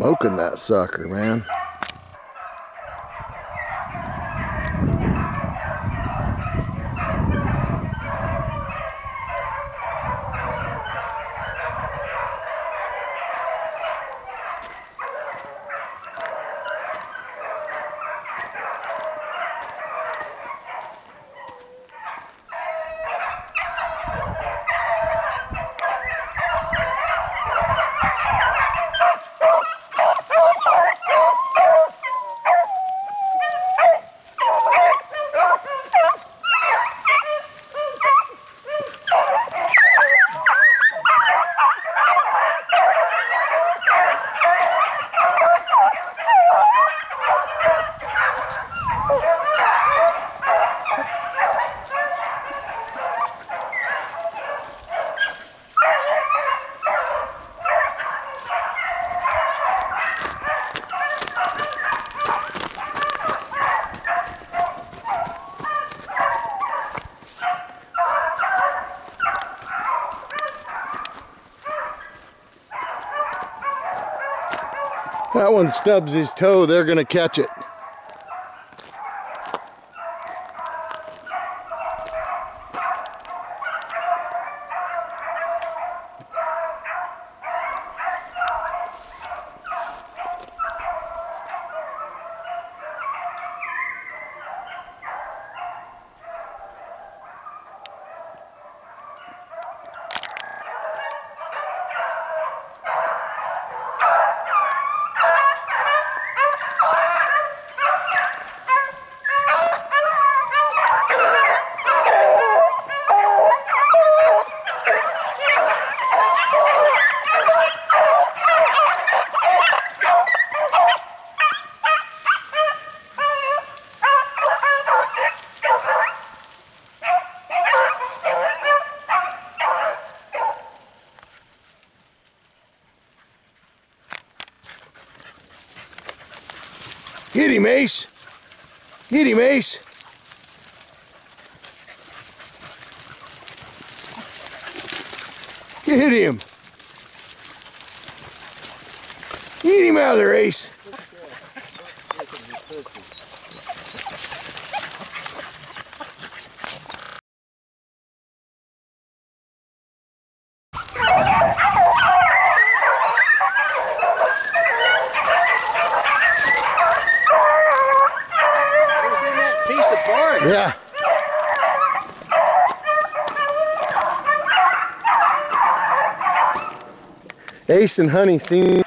Poking that sucker, man. That one stubs his toe, they're gonna catch it. Hit him, Ace. Hit him, Ace. Hit him. Eat him out of there, Ace. Yeah. Ace and Honey seen